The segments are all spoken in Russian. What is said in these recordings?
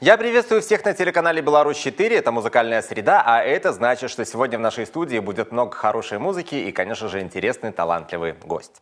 Я приветствую всех на телеканале «Беларусь-4». Это музыкальная среда, а это значит, что сегодня в нашей студии будет много хорошей музыки и, конечно же, интересный, талантливый гость.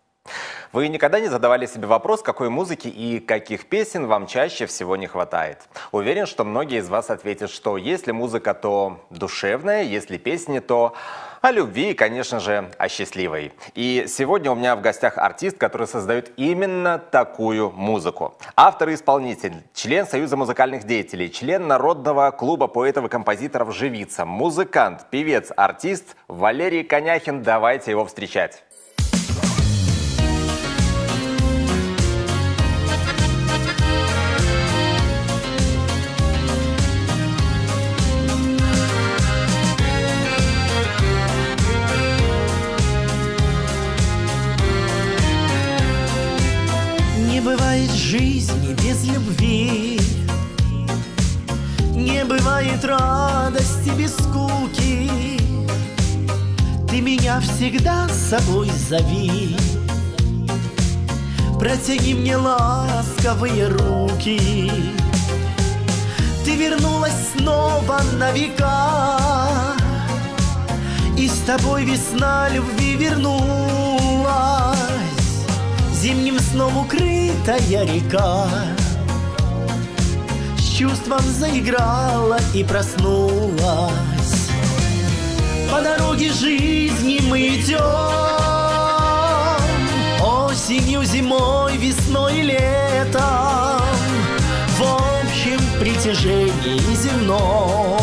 Вы никогда не задавали себе вопрос, какой музыки и каких песен вам чаще всего не хватает? Уверен, что многие из вас ответят, что если музыка, то душевная, если песни, то о любви конечно же, о счастливой. И сегодня у меня в гостях артист, который создает именно такую музыку. Автор и исполнитель, член Союза музыкальных деятелей, член Народного клуба поэтов и композиторов «Живица», музыкант, певец, артист Валерий Коняхин. Давайте его встречать. Радости без скуки. Ты меня всегда с собой зови. Протяни мне ласковые руки. Ты вернулась снова на века. И с тобой весна любви вернулась. Зимним сном укрытая река чувством заиграла и проснулась. По дороге жизни мы идем Осенью, зимой, весной и летом В общем притяжении земном.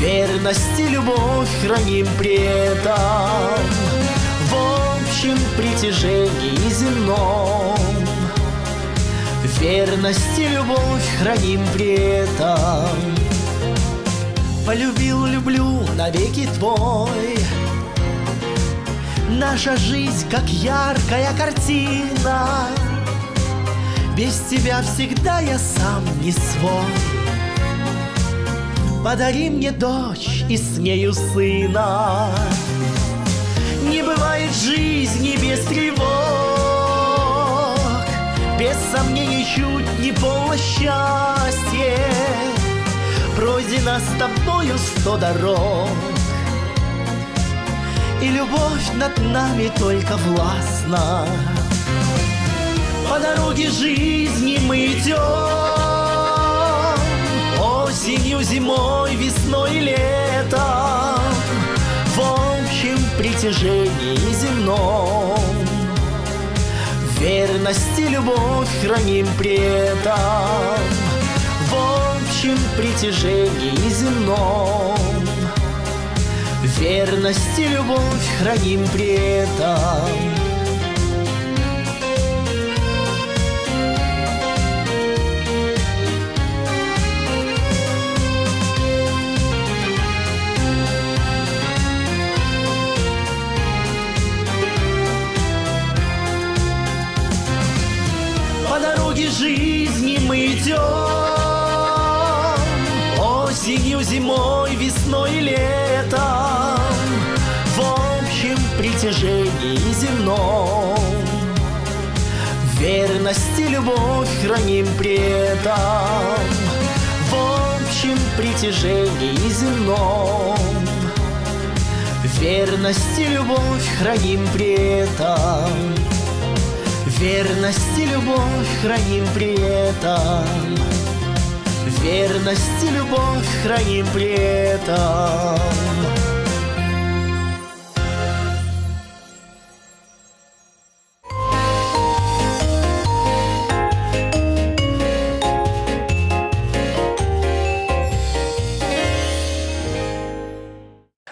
Верность и любовь храним при этом общем притяжении земном Верность и любовь храним при этом. Полюбил, люблю навеки твой. Наша жизнь, как яркая картина. Без тебя всегда я сам не свой. Подари мне дочь и с нею сына. Не бывает жизни без тревог, Без сомнений чуть не полно счастье. Пройдено с тобою сто дорог, И любовь над нами только властна. По дороге жизни мы идем, Осенью, зимой, весной и летом притяжении земном. Верность и любовь храним при этом В общем притяжении земном. Верность и любовь храним при этом идем Осенью, зимой, весной и летом. В общем притяжении земном. Верность и любовь храним при этом. В общем притяжении земном. Верность и любовь храним при этом Верность и любовь храним при этом Верность и любовь храним при этом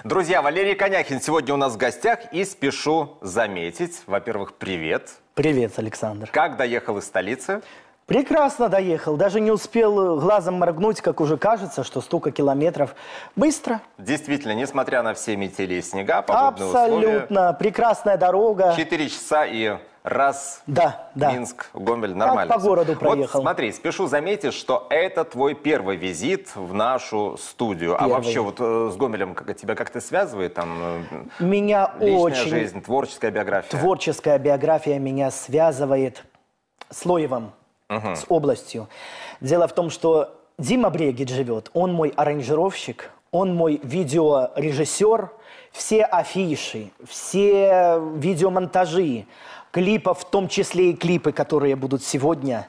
Друзья, Валерий Коняхин сегодня у нас в гостях и спешу заметить, во-первых, привет. Привет, Александр. Как доехал из столицы? Прекрасно доехал. Даже не успел глазом моргнуть, как уже кажется, что столько километров. Быстро. Действительно, несмотря на все метели и снега, Абсолютно. условия. Прекрасная дорога. Четыре часа и раз да, да. Минск, Гомель, нормально. Как по городу проехал. Вот смотри, спешу заметить, что это твой первый визит в нашу студию. А первый. А вообще вот э, с Гомелем как, тебя как-то связывает там э, меня личная очень жизнь, творческая биография? Творческая биография меня связывает с Лоевым, угу. с областью. Дело в том, что Дима Брегет живет, он мой аранжировщик, он мой видеорежиссер, все афиши, все видеомонтажи, клипов, в том числе и клипы, которые будут сегодня,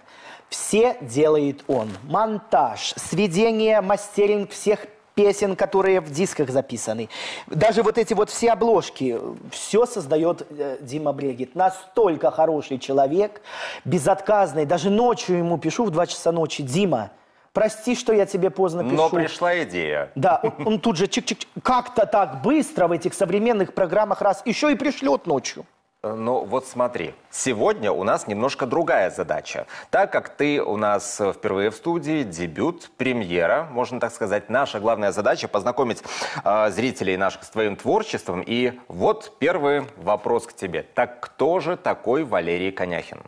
все делает он. Монтаж, сведение, мастеринг всех песен, которые в дисках записаны. Даже вот эти вот все обложки, все создает э, Дима Брегет. Настолько хороший человек, безотказный. Даже ночью ему пишу в 2 часа ночи, Дима, прости, что я тебе поздно пишу. Но пришла идея. Да, он, он тут же чик-чик, как-то так быстро в этих современных программах раз еще и пришлет ночью. Ну вот смотри, сегодня у нас немножко другая задача. Так как ты у нас впервые в студии, дебют, премьера, можно так сказать, наша главная задача познакомить э, зрителей наших с твоим творчеством. И вот первый вопрос к тебе. Так кто же такой Валерий Коняхин?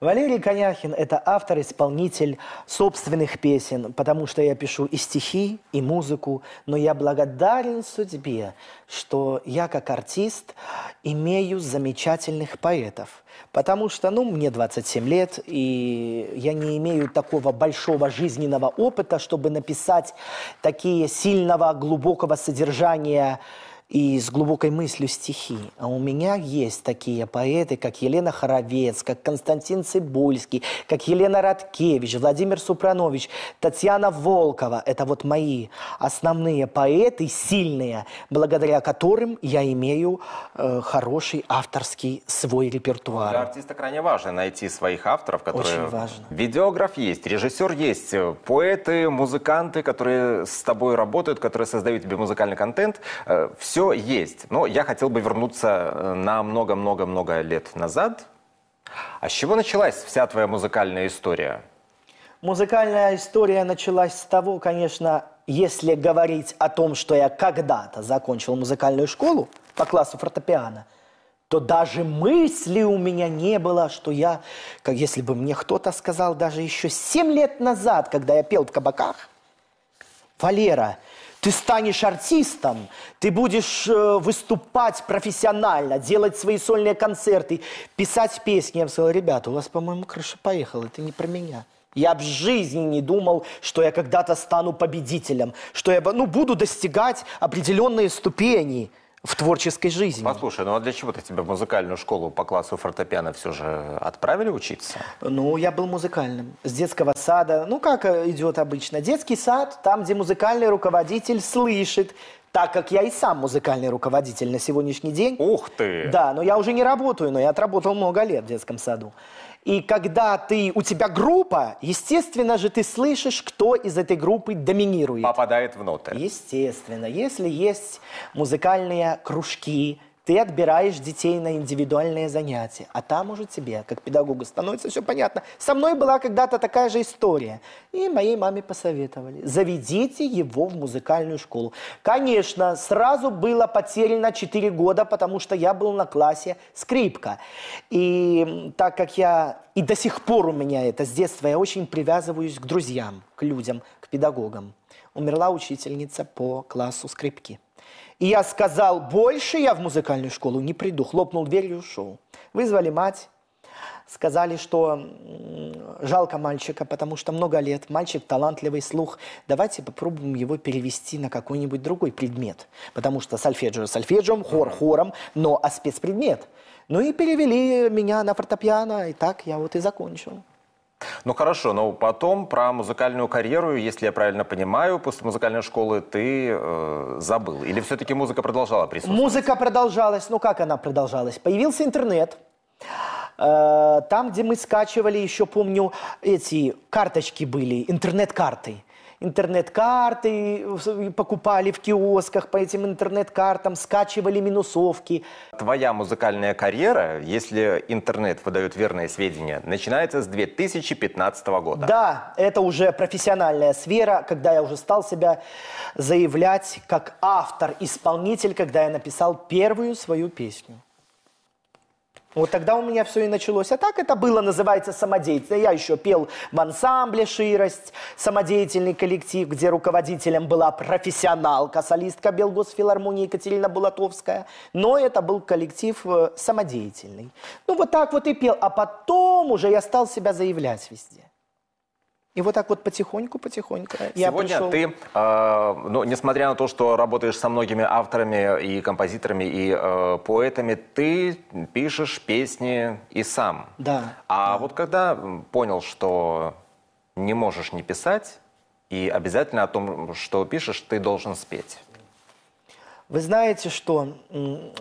Валерий Коняхин – это автор-исполнитель собственных песен, потому что я пишу и стихи, и музыку, но я благодарен судьбе, что я как артист имею замечательных поэтов, потому что, ну, мне 27 лет, и я не имею такого большого жизненного опыта, чтобы написать такие сильного, глубокого содержания и с глубокой мыслью стихи. А у меня есть такие поэты, как Елена Хоровец, как Константин Цибульский, как Елена Радкевич, Владимир Супранович, Татьяна Волкова. Это вот мои основные поэты, сильные, благодаря которым я имею э, хороший авторский свой репертуар. Для артиста крайне важно найти своих авторов, которые... Очень важно. Видеограф есть, режиссер есть, поэты, музыканты, которые с тобой работают, которые создают тебе музыкальный контент. Э, Все все есть. Но я хотел бы вернуться э, на много-много-много лет назад. А с чего началась вся твоя музыкальная история? Музыкальная история началась с того, конечно, если говорить о том, что я когда-то закончил музыкальную школу по классу фортепиано, то даже мысли у меня не было, что я, как если бы мне кто-то сказал даже еще 7 лет назад, когда я пел в кабаках, Валера, ты станешь артистом, ты будешь э, выступать профессионально, делать свои сольные концерты, писать песни. Я бы сказал, ребята, у вас, по-моему, крыша поехала, это не про меня. Я в жизни не думал, что я когда-то стану победителем, что я ну, буду достигать определенные ступени в творческой жизни. Послушай, ну а для чего-то тебя в музыкальную школу по классу фортепиано все же отправили учиться? Ну, я был музыкальным. С детского сада. Ну, как э, идет обычно. Детский сад, там, где музыкальный руководитель слышит, так как я и сам музыкальный руководитель на сегодняшний день. Ух ты! Да, но я уже не работаю, но я отработал много лет в детском саду. И когда ты, у тебя группа, естественно же ты слышишь, кто из этой группы доминирует. Попадает внутрь. Естественно. Если есть музыкальные кружки, ты отбираешь детей на индивидуальные занятия, а там уже тебе, как педагогу, становится все понятно. Со мной была когда-то такая же история. И моей маме посоветовали, заведите его в музыкальную школу. Конечно, сразу было потеряно 4 года, потому что я был на классе скрипка. И так как я, и до сих пор у меня это с детства, я очень привязываюсь к друзьям, к людям, к педагогам. Умерла учительница по классу скрипки. И я сказал, больше я в музыкальную школу не приду. Хлопнул дверью и ушел. Вызвали мать. Сказали, что жалко мальчика, потому что много лет. Мальчик талантливый, слух. Давайте попробуем его перевести на какой-нибудь другой предмет. Потому что сольфеджио сольфеджиом, хор хором, но а спецпредмет. Ну и перевели меня на фортепиано, и так я вот и закончил. Ну хорошо, но потом про музыкальную карьеру, если я правильно понимаю, после музыкальной школы ты э, забыл. Или все-таки музыка продолжала присутствовать? Музыка продолжалась. Ну как она продолжалась? Появился интернет. Э, там, где мы скачивали, еще помню, эти карточки были, интернет-карты интернет-карты покупали в киосках по этим интернет-картам, скачивали минусовки. Твоя музыкальная карьера, если интернет выдает верные сведения, начинается с 2015 года. Да, это уже профессиональная сфера, когда я уже стал себя заявлять как автор-исполнитель, когда я написал первую свою песню. Вот тогда у меня все и началось. А так это было, называется, самодеятельно. Я еще пел в ансамбле «Ширость», самодеятельный коллектив, где руководителем была профессионалка, солистка Белгосфилармонии Екатерина Булатовская. Но это был коллектив э, самодеятельный. Ну вот так вот и пел. А потом уже я стал себя заявлять везде. И вот так вот потихоньку-потихоньку я Сегодня пришел... ты, э, ну, несмотря на то, что работаешь со многими авторами и композиторами и э, поэтами, ты пишешь песни и сам. Да. А вот когда понял, что не можешь не писать, и обязательно о том, что пишешь, ты должен спеть. Вы знаете, что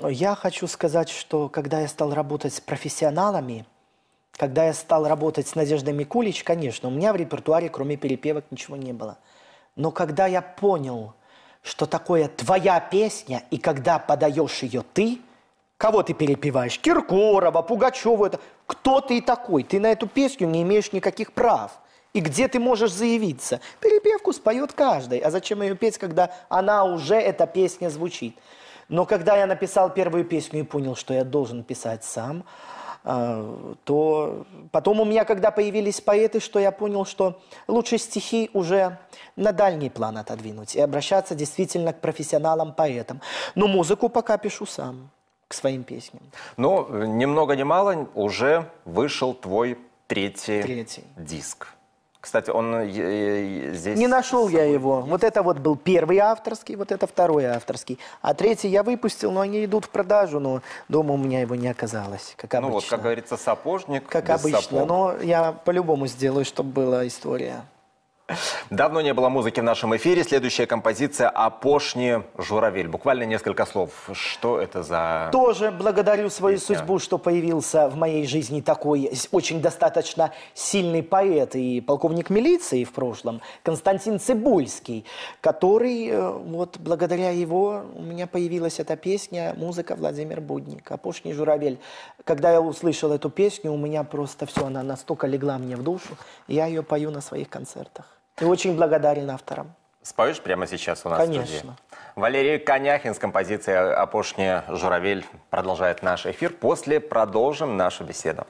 я хочу сказать, что когда я стал работать с профессионалами, когда я стал работать с Надеждой Микулич, конечно, у меня в репертуаре кроме перепевок ничего не было. Но когда я понял, что такое твоя песня, и когда подаешь ее ты, кого ты перепеваешь? Киркорова, Пугачева, это кто ты такой? Ты на эту песню не имеешь никаких прав. И где ты можешь заявиться? Перепевку споет каждый. А зачем ее петь, когда она уже, эта песня звучит? Но когда я написал первую песню и понял, что я должен писать сам, то потом у меня, когда появились поэты, что я понял, что лучше стихи уже на дальний план отодвинуть и обращаться действительно к профессионалам-поэтам. Но музыку пока пишу сам к своим песням. Э, ни много ни мало уже вышел твой третий, Третий. диск. Кстати, он э, э, здесь... Не нашел я его. Вот это вот был первый авторский, вот это второй авторский. А третий я выпустил, но они идут в продажу, но дома у меня его не оказалось, как обычно. Ну вот, как говорится, сапожник Как обычно, сапог. но я по-любому сделаю, чтобы была история. Давно не было музыки в нашем эфире. Следующая композиция «Апошни журавель». Буквально несколько слов. Что это за... Тоже благодарю свою Песня. судьбу, что появился в моей жизни такой очень достаточно сильный поэт и полковник милиции в прошлом, Константин Цибульский, который, э, вот благодаря его у меня появилась эта песня, музыка Владимир Будник, «Апошний журавель». Когда я услышал эту песню, у меня просто все, она настолько легла мне в душу, я ее пою на своих концертах. И очень благодарен авторам. Споешь прямо сейчас у нас в студии? Конечно. Валерий Коняхин с композицией «Апошни журавель» продолжает наш эфир. После продолжим нашу беседу.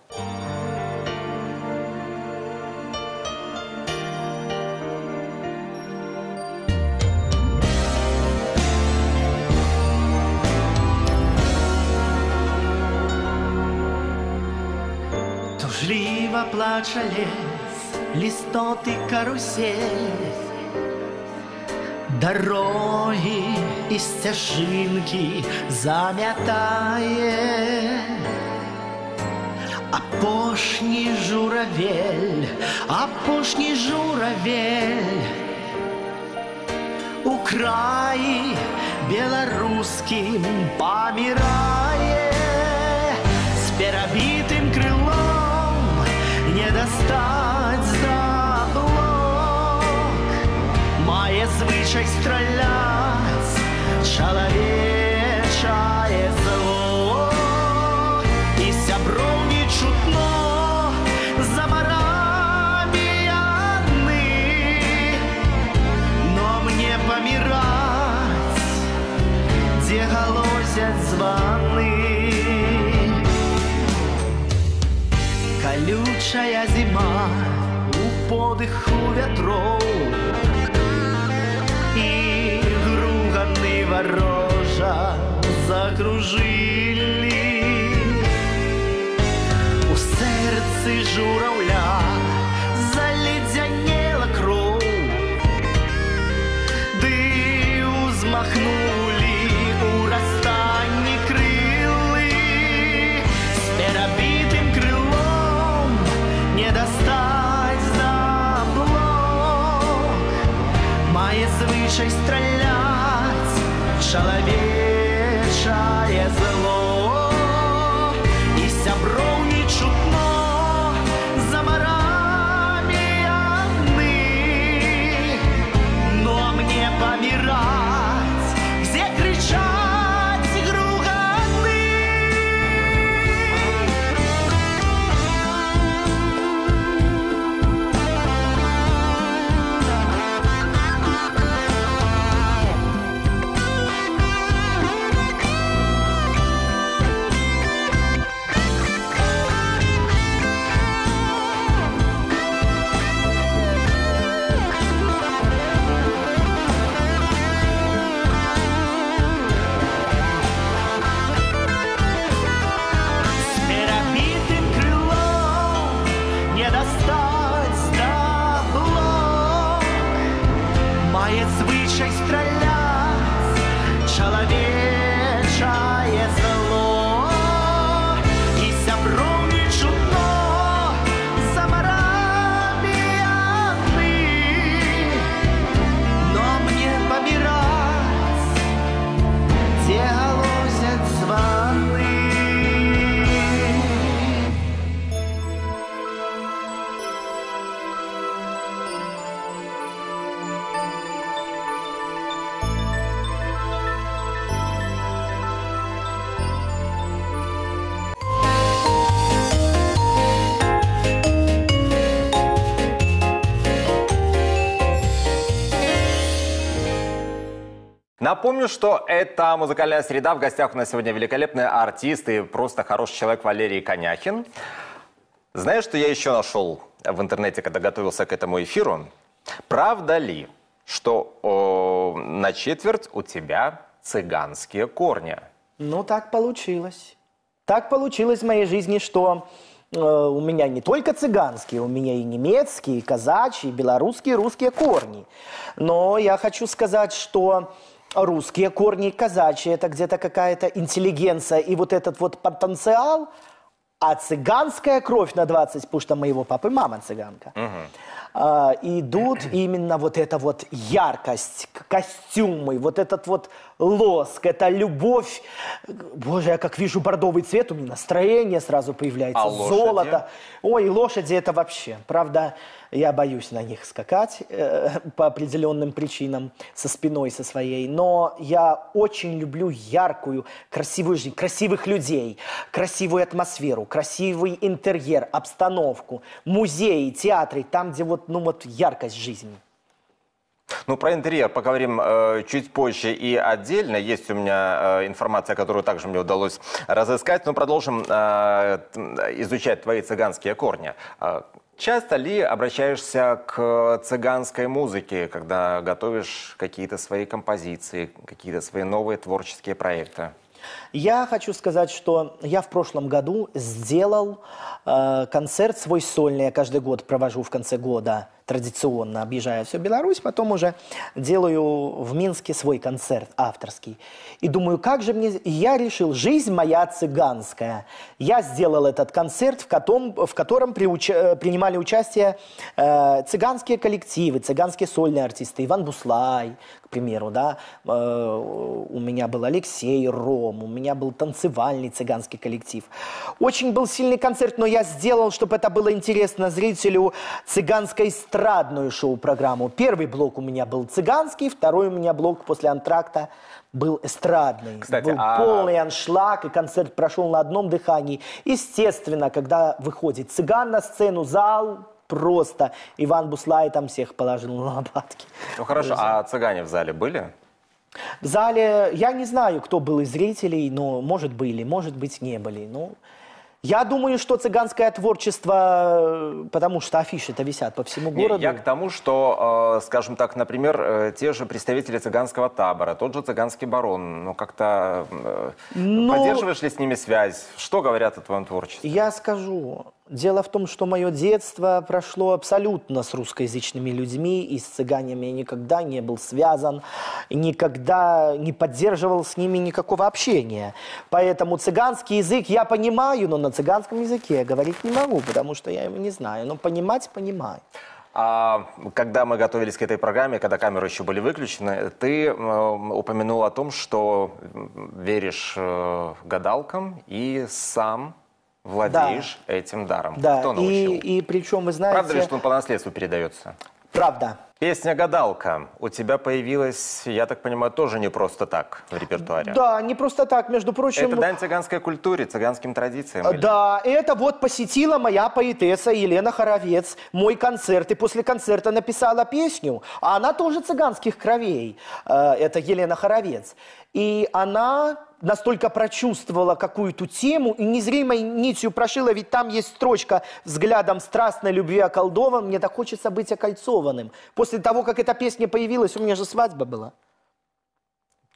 Тужливо плача лес, листоты карусель, Дороги и стяжинки замятає. Апошній журавель, апошній журавель, у краї белорусским помирає, с перебитым звичай стрелять чоловічає зло, і сябров не чутно за морами яны, но мне помирать, где голосят звоны. Колючая зима у подиху ветров ворожа закружили. У сердце журавля Напомню, что это музыкальная среда. В гостях у нас сегодня великолепный артист и просто хороший человек Валерий Коняхин. Знаешь, что я еще нашел в интернете, когда готовился к этому эфиру? Правда ли, что о, на четверть у тебя цыганские корни? Ну, так получилось. Так получилось в моей жизни, что э, у меня не только цыганские, у меня и немецкие, и казачьи, и белорусские, и русские корни. Но я хочу сказать, что русские корни, казачьи, это где-то какая-то интеллигенция и вот этот вот потенциал, а цыганская кровь на 20, потому что моего папы мама цыганка, а, идут именно вот эта вот яркость, костюмы, вот этот вот лоск, это любовь. Боже, я как вижу бордовый цвет, у меня настроение сразу появляется, А лошади? золото. Ой, лошади это вообще. Правда, я боюсь на них скакать э, по определенным причинам со спиной со своей. Но я очень люблю яркую, красивую жизнь, красивых людей, красивую атмосферу, красивый интерьер, обстановку, музеи, театры, там, где вот, ну вот яркость жизни. Ну, про интерьер поговорим э, чуть позже и отдельно. Есть у меня э, информация, которую также мне удалось разыскать. Но продолжим э, изучать твои цыганские корни. Э, часто ли обращаешься к цыганской музыке, когда готовишь какие-то свои композиции, какие-то свои новые творческие проекты? Я хочу сказать, что я в прошлом году сделал э, концерт свой сольный. Я каждый год провожу в конце года традиционно, объезжая всю Беларусь. Потом уже делаю в Минске свой концерт авторский. И думаю, как же мне... И я решил, жизнь моя цыганская. Я сделал этот концерт, в котором, в котором приуча- э, принимали участие э, цыганские коллективы, цыганские сольные артисты. Иван Буслай, к примеру, да. Э, у меня был Алексей Ром, у меня был танцевальный цыганский коллектив. Очень был сильный концерт, но я сделал, чтобы это было интересно зрителю, цыганско-эстрадную шоу-программу. Первый блок у меня был цыганский, второй у меня блок после антракта был эстрадный. Кстати, был а- полный аншлаг, и концерт прошел на одном дыхании. Естественно, когда выходит цыган на сцену, зал просто. Иван Буслай там всех положил на лопатки. Ну хорошо, а цыгане в зале были? В зале, я не знаю, кто был из зрителей, но может были, может быть не были. Ну, я думаю, что цыганское творчество, э, потому что афиши-то висят по всему Не, городу. я к тому, что, э, скажем так, например, э, те же представители цыганского табора, тот же цыганский барон, ну как-то э, Ну- поддерживаешь ли с ними связь? Что говорят о твоем творчестве? Я скажу. Дело в том, что мое детство прошло абсолютно с русскоязычными людьми и с цыганами. Я никогда не был связан, никогда не поддерживал с ними никакого общения. Поэтому цыганский язык я понимаю, но на цыганском языке я говорить не могу, потому что я его не знаю. Но понимать понимаю. А когда мы готовились к этой программе, когда камеры еще были выключены, ты э, упомянул о том, что веришь э, гадалкам и сам владеешь этим даром. Да, Кто и, научил? и причем, вы знаете... Правда ли, что он по наследству передается? Правда. Песня «Гадалка» у тебя появилась, я так понимаю, тоже не просто так в репертуаре. Да, не просто так, между прочим... Это дань цыганской культуре, цыганским традициям. или- Да, это вот посетила моя поэтесса Елена Хоровец мой концерт, и после концерта написала песню, а она тоже цыганских кровей, э, это Елена Хоровец. И она настолько прочувствовала какую-то тему и незримой нитью прошила, ведь там есть строчка «Взглядом страстной любви околдован, мне так хочется быть окольцованным». После того, как эта песня появилась, у меня же свадьба была.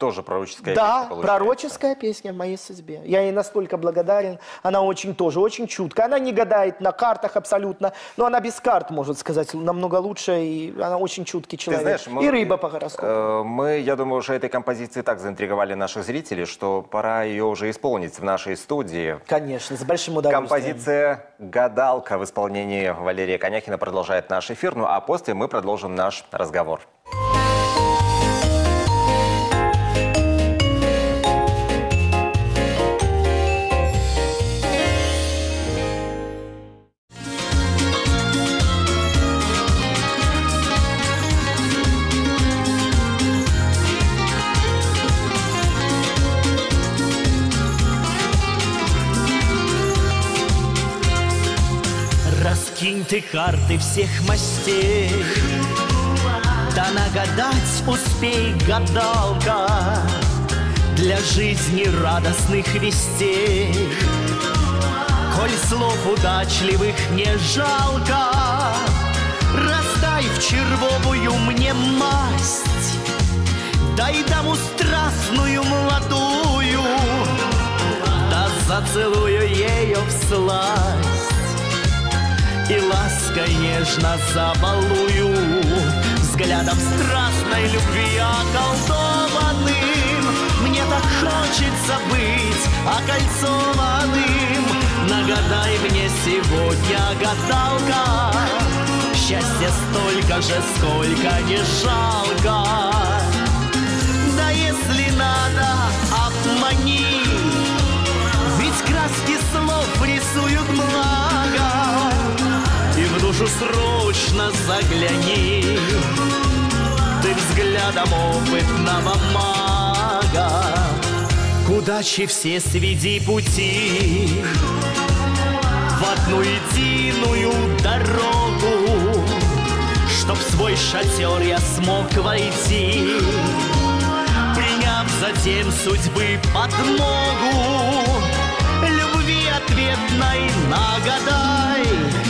Тоже пророческая Да, песня получается. пророческая песня в моей судьбе. Я ей настолько благодарен. Она очень тоже, очень чуткая. Она не гадает на картах абсолютно, но она без карт, может сказать, намного лучше. И она очень чуткий Ты человек. знаешь, мы- и рыба по гороскопу. Э, Мы, я думаю, уже этой композицией так заинтриговали наших зрителей, что пора ее уже исполнить в нашей студии. Конечно, с большим удовольствием. Композиция «Гадалка» в исполнении Валерия Коняхина продолжает наш эфир, ну а после мы продолжим наш разговор. Раскинь ты карты всех мастей, Да нагадать успей, гадалка, Для жизни радостных вестей. Коль слов удачливых не жалко, Раздай в червовую мне масть, Дай даму страстную молодую, Да зацелую ее в сласть, И лаской нежно забалую, Взглядом страстной любви околдованным. Мне так хочется быть окольцованным, Нагадай мне сегодня, гадалка, Счастье столько же, сколько не жалко. Да если надо, обмани, Ведь краски слов рисуют в душу срочно загляни, Ты взглядом опытного мага, К удаче все сведи пути, В одну единую дорогу, Чтоб в свой шатер я смог войти, Приняв затем судьбы подмогу, Любви ответной нагадай,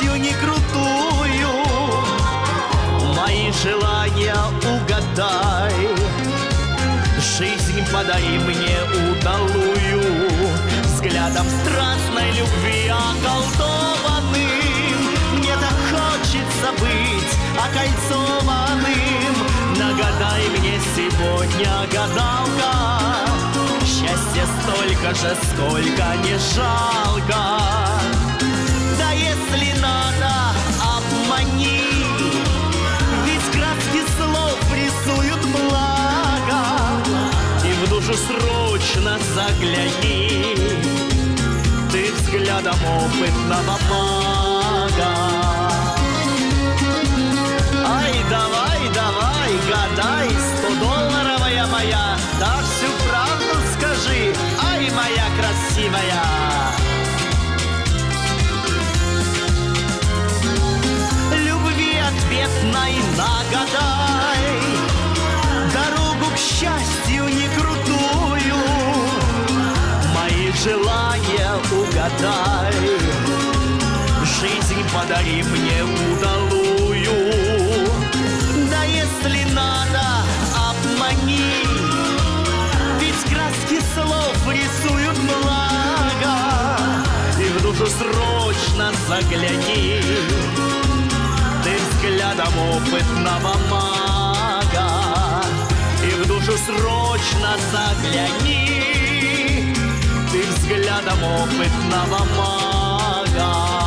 счастью не крутую, Мои желания угадай, Жизнь подари мне удалую, Взглядом страстной любви околдованным. Мне так хочется быть окольцованным. Нагадай мне сегодня, гадалка, Счастье столько же, сколько не жалко. Душу срочно загляни, Ты взглядом опытного мага. Ай, давай, давай, гадай, стодолларовая моя, Да всю правду скажи, ай, моя красивая. Любви ответной нагадай, Дорогу к счастью Мои желания угадай, Жизнь подари мне удалую. Да если надо, обмани, Ведь краски слов рисуют благо, И в душу срочно загляни, Ты взглядом опытного мага, И в душу срочно загляни, взглядом опытного мага.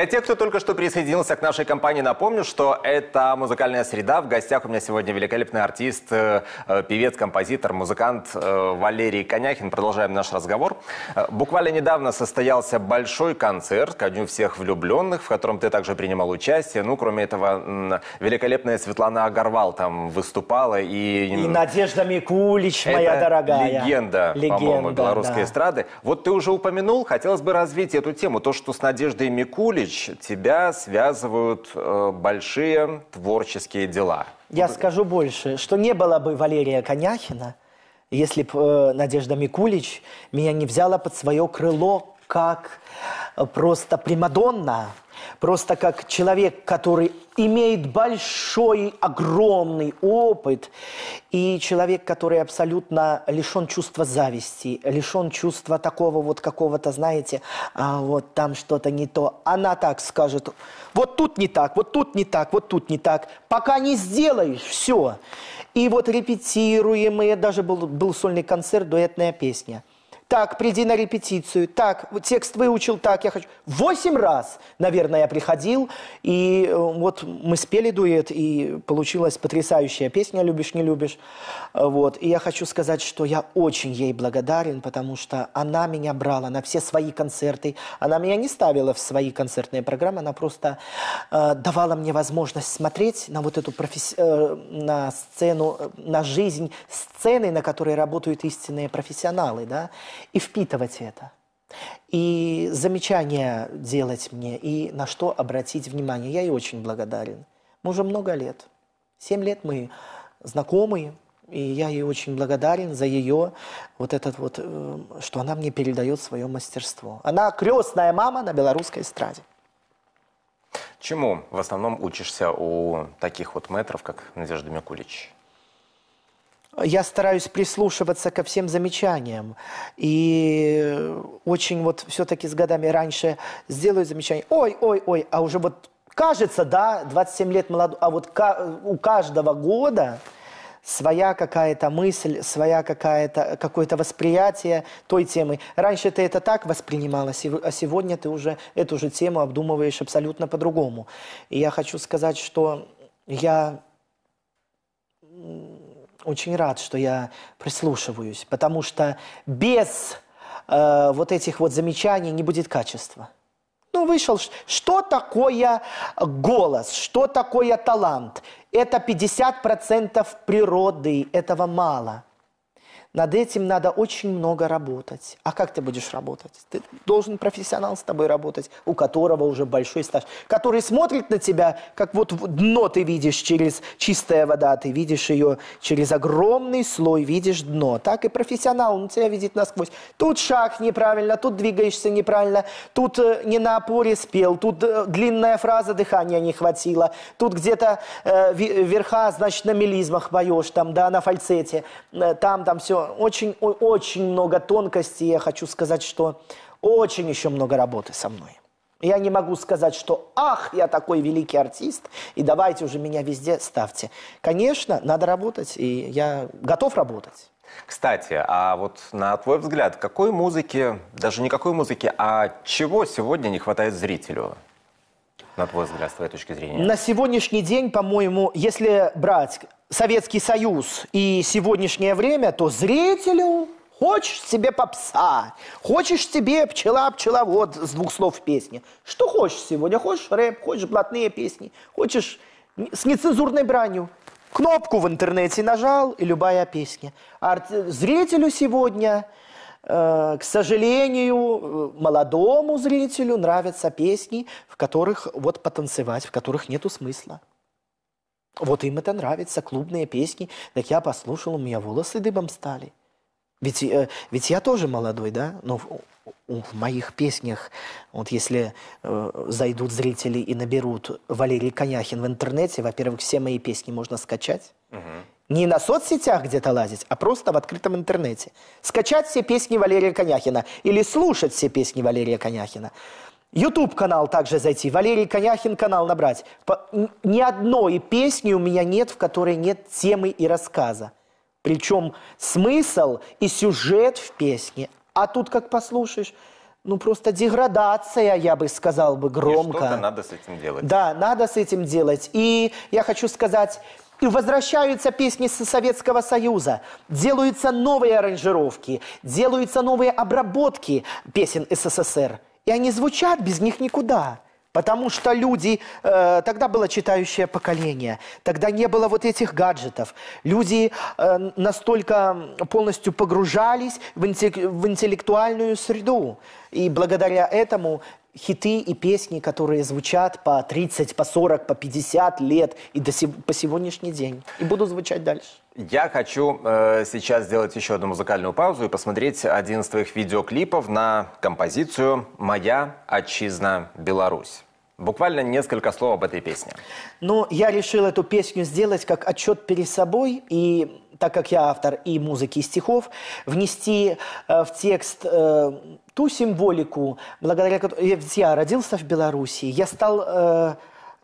Для тех, кто только что присоединился к нашей компании, напомню, что это «Музыкальная среда». В гостях у меня сегодня великолепный артист, э, э, певец, композитор, музыкант э, Валерий Коняхин. Продолжаем наш разговор. Э, Буквально недавно состоялся большой концерт ко Дню всех влюбленных, в котором ты также принимал участие. Ну, кроме этого, великолепная Светлана Агарвал там выступала. И, И Надежда Микулич, моя это дорогая. легенда, по-моему, Легенда, белорусской да. эстрады. Вот ты уже упомянул, хотелось бы развить эту тему. То, что с Надеждой Микулич тебя связывают э, большие творческие дела. Я скажу больше, что не было бы Валерия Коняхина, если бы Надежда Микулич меня не взяла под свое крыло как э, просто Примадонна, просто как человек, который имеет большой, огромный опыт, и человек, который абсолютно лишен чувства зависти, лишен чувства такого вот какого-то, знаете, а, вот там что-то не то. Она так скажет, вот тут не так, вот тут не так, вот тут не так. Пока не сделаешь, все. И вот репетируем, и даже был, был сольный концерт, дуэтная песня. Так, приди на репетицию, так, текст выучил, так, я хочу. Восемь раз, наверное, я приходил, и э, вот мы спели дуэт, и получилась потрясающая песня «Любишь, не любишь». Э, вот. И я хочу сказать, что я очень ей благодарен, потому что она меня брала на все свои концерты. Она меня не ставила в свои концертные программы, она просто э, давала мне возможность смотреть на вот эту професс... э, на сцену, э, на жизнь сцены, на которой работают истинные профессионалы, да, и впитывать это. И замечания делать мне, и на что обратить внимание. Я ей очень благодарен. Мы уже много лет. Семь лет мы знакомы, и я ей очень благодарен за ее вот этот вот, э, что она мне передает свое мастерство. Она крестная мама на белорусской эстраде. Чему в основном учишься у таких вот метров, как Надежда Микулич? Я стараюсь прислушиваться ко всем замечаниям. И очень вот все-таки с годами раньше сделаю замечание, ой, ой, ой, а уже вот кажется, да, 27 лет молодой, а вот у каждого года своя какая-то мысль, своя какая-то, какое-то восприятие той темы. Раньше ты это так воспринималось, а сегодня ты уже эту же тему обдумываешь абсолютно по-другому. И я хочу сказать, что я очень рад, что я прислушиваюсь, потому что без э, вот этих вот замечаний не будет качества. Ну, вышел, что такое голос, что такое талант? Это 50% природы, этого мало – над этим надо очень много работать. А как ты будешь работать? Ты должен профессионал с тобой работать, у которого уже большой стаж, который смотрит на тебя, как вот дно ты видишь через чистая вода, ты видишь ее через огромный слой, видишь дно. Так и профессионал, он тебя видит насквозь. Тут шаг неправильно, тут двигаешься неправильно, тут э, не на опоре спел, тут э, длинная фраза, дыхания не хватило, тут где-то э, верха, значит, на мелизмах поешь, там, да, на фальцете, э, там, там все очень, очень много тонкостей. Я хочу сказать, что очень еще много работы со мной. Я не могу сказать, что «ах, я такой великий артист, и давайте уже меня везде ставьте». Конечно, надо работать, и я готов работать. Кстати, а вот на твой взгляд, какой музыки, даже не какой музыки, а чего сегодня не хватает зрителю? На твой взгляд, с твоей точки зрения. На сегодняшний день, по-моему, если брать Советский Союз и сегодняшнее время, то зрителю хочешь себе попса, хочешь себе пчела-пчеловод с двух слов песни. Что хочешь сегодня? Хочешь рэп, хочешь блатные песни, хочешь с нецензурной бранью. Кнопку в интернете нажал, и любая песня. А зрителю сегодня, к сожалению, молодому зрителю нравятся песни, в которых вот потанцевать, в которых нету смысла. Вот им это нравится, клубные песни. Так я послушал, у меня волосы дыбом стали. Ведь, э, ведь я тоже молодой, да? Но в, в моих песнях, вот если э, зайдут зрители и наберут Валерий Коняхин в интернете, во-первых, все мои песни можно скачать. Угу. Не на соцсетях где-то лазить, а просто в открытом интернете. Скачать все песни Валерия Коняхина или слушать все песни Валерия Коняхина. YouTube канал также зайти, Валерий Коняхин канал набрать. По, ни одной песни у меня нет, в которой нет темы и рассказа. Причем смысл и сюжет в песне. А тут, как послушаешь, ну просто деградация, я бы сказал бы громко. И что-то надо с этим делать. Да, надо с этим делать. И я хочу сказать, и возвращаются песни со Советского Союза, делаются новые аранжировки, делаются новые обработки песен СССР – и они звучат без них никуда. Потому что люди, э, тогда было читающее поколение, тогда не было вот этих гаджетов. Люди э, настолько полностью погружались в интеллектуальную среду. И благодаря этому хиты и песни, которые звучат по 30, по 40, по 50 лет и до, по сегодняшний день. И будут звучать дальше. Я хочу э, сейчас сделать еще одну музыкальную паузу и посмотреть один из твоих видеоклипов на композицию «Моя отчизна Беларусь». Буквально несколько слов об этой песне. Ну, я решил эту песню сделать как отчет перед собой, и так как я автор и музыки, и стихов, внести э, в текст э, ту символику, благодаря которой я родился в Беларуси, я стал... Э,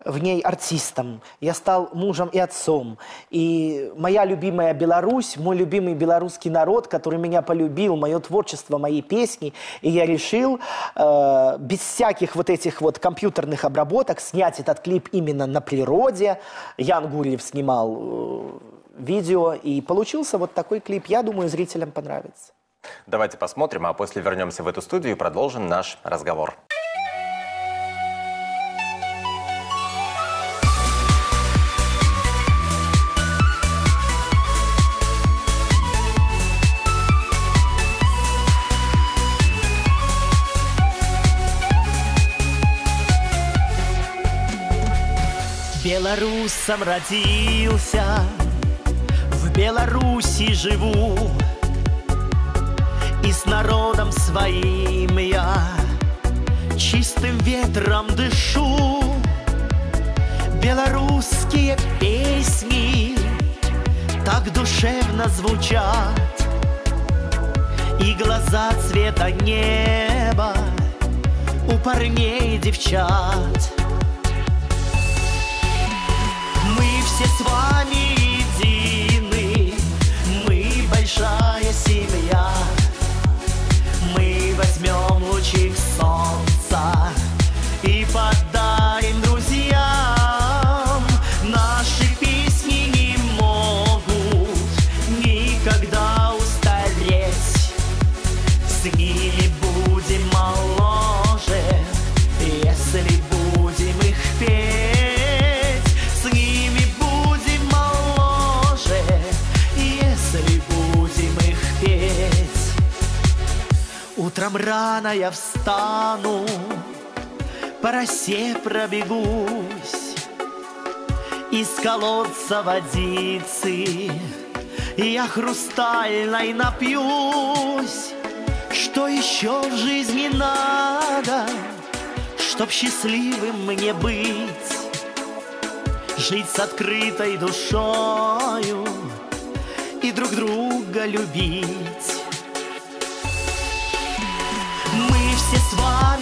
в ней артистом, я стал мужем и отцом. И моя любимая Беларусь, мой любимый белорусский народ, который меня полюбил, мое творчество, мои песни. И я решил э, без всяких вот этих вот компьютерных обработок снять этот клип именно на природе. Ян Гурьев снимал э, видео, и получился вот такой клип. Я думаю, зрителям понравится. Давайте посмотрим, а после вернемся в эту студию и продолжим наш разговор. Белорусом родился, в Беларуси живу, И с народом своим я чистым ветром дышу. Белорусские песни так душевно звучат, И глаза цвета неба у парней и девчат. С вами едины, мы большая семья. Мы возьмем лучик Утром рано я встану, по росе пробегусь, Из колодца водицы я хрустальной напьюсь. Что еще в жизни надо, чтоб счастливым мне быть? Жить с открытой душою и друг друга любить. Все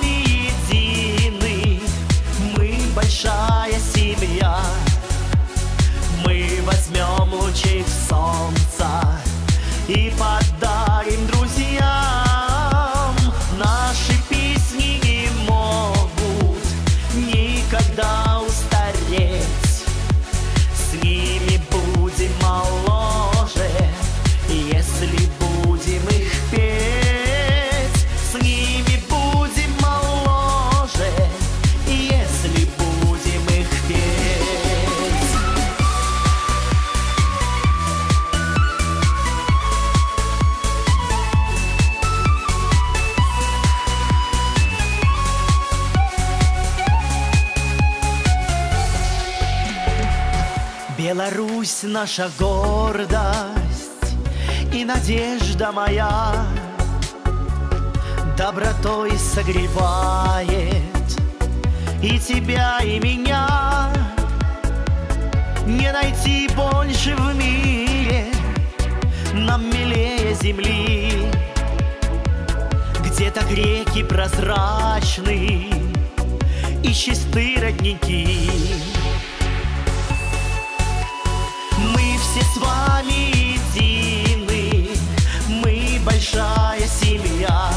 наша гордость и надежда моя добротой согревает и тебя, и меня. Не найти больше в мире нам милее земли, где так реки прозрачны и чисты родники. С вами едины, мы большая семья.